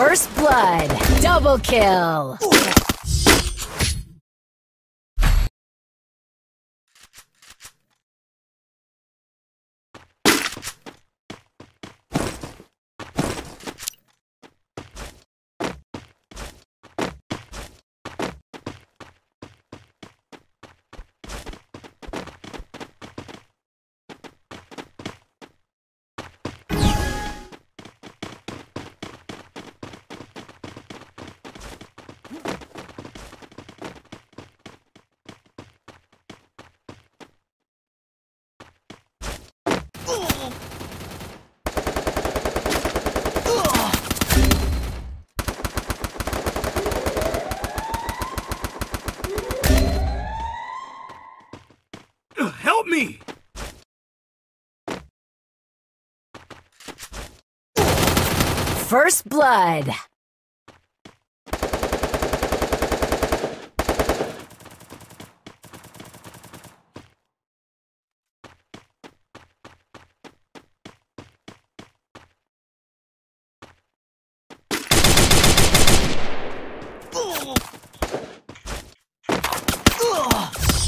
First blood. Double kill. Help me! First blood.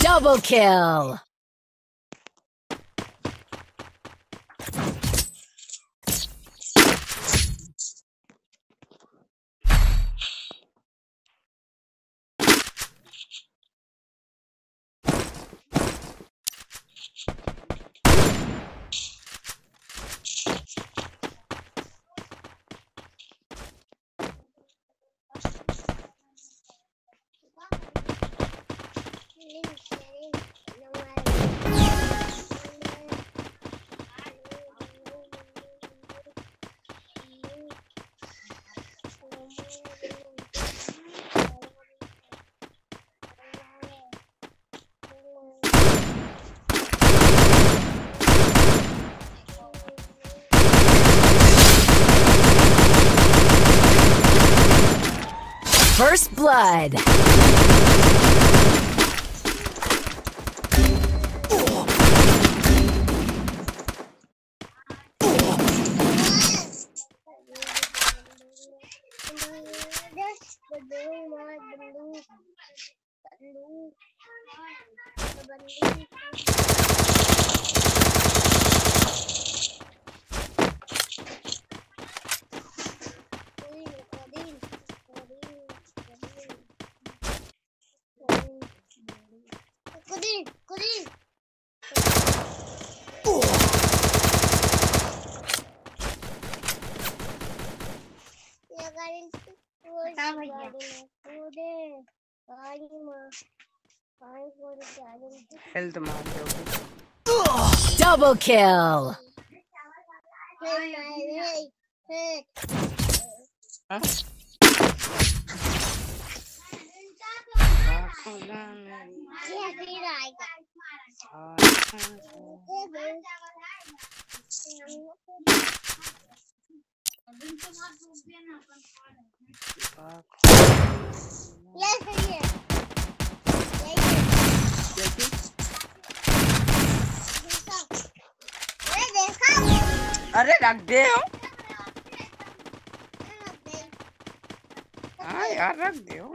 Double kill. First blood. green, green. Oh. Double kill. Huh? अरे रख दे हो। हाँ यार रख दे हो।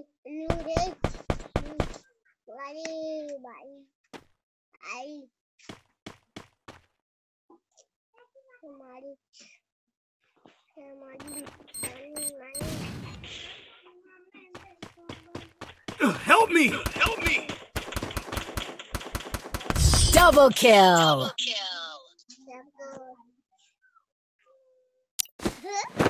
Aquí, lunes, Vale, vale. Ahí. हमारी हमारी Help me! Help me! Double kill. सबको